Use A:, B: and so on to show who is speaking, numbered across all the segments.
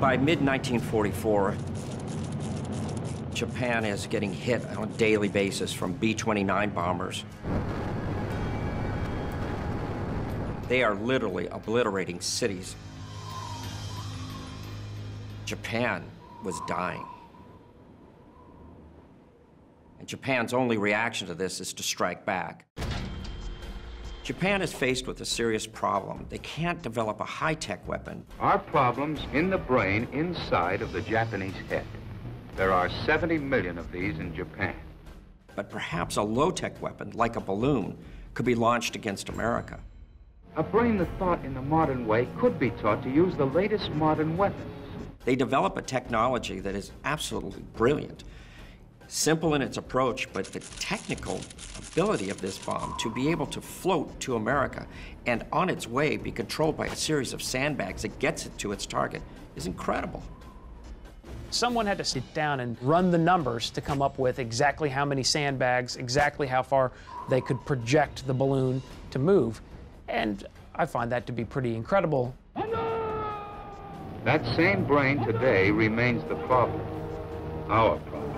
A: By mid-1944, Japan is getting hit on a daily basis from B-29 bombers. They are literally obliterating cities. Japan was dying. And Japan's only reaction to this is to strike back. Japan is faced with a serious problem. They can't develop a high-tech weapon.
B: Our problem's in the brain inside of the Japanese head. There are 70 million of these in Japan.
A: But perhaps a low-tech weapon, like a balloon, could be launched against America.
B: A brain that thought in the modern way could be taught to use the latest modern weapons.
A: They develop a technology that is absolutely brilliant simple in its approach, but the technical ability of this bomb to be able to float to America and on its way be controlled by a series of sandbags that gets it to its target is incredible.
C: Someone had to sit down and run the numbers to come up with exactly how many sandbags, exactly how far they could project the balloon to move. And I find that to be pretty incredible.
B: That same brain today remains the problem, our problem.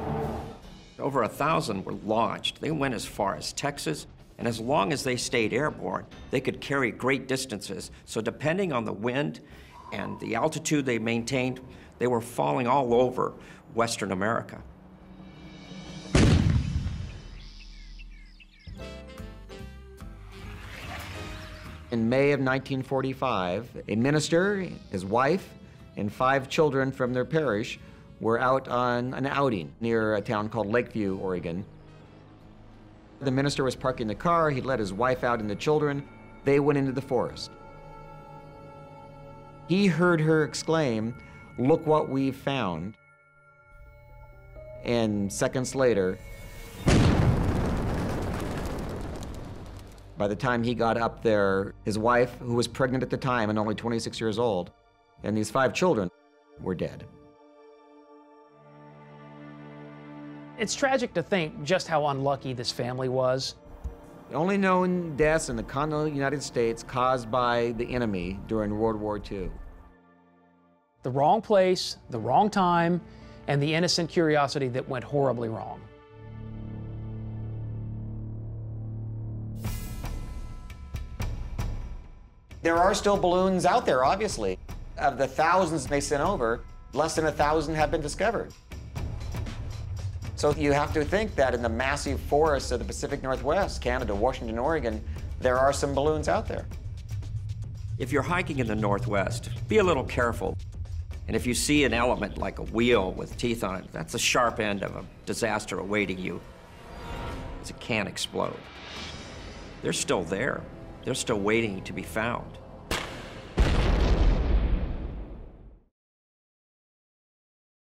A: Over a thousand were launched. They went as far as Texas, and as long as they stayed airborne, they could carry great distances. So depending on the wind and the altitude they maintained, they were falling all over Western America.
D: In May of 1945, a minister, his wife, and five children from their parish were out on an outing near a town called Lakeview, Oregon. The minister was parking the car, he let his wife out and the children. They went into the forest. He heard her exclaim, Look what we've found. And seconds later, by the time he got up there, his wife, who was pregnant at the time and only 26 years old, and these five children were dead.
C: It's tragic to think just how unlucky this family was.
D: The only known deaths in the continental United States caused by the enemy during World War II.
C: The wrong place, the wrong time, and the innocent curiosity that went horribly wrong.
D: There are still balloons out there, obviously. Of the thousands they sent over, less than a thousand have been discovered. So you have to think that in the massive forests of the Pacific Northwest, Canada, Washington, Oregon, there are some balloons out there.
A: If you're hiking in the Northwest, be a little careful. And if you see an element like a wheel with teeth on it, that's the sharp end of a disaster awaiting you, it can explode. They're still there. They're still waiting to be found.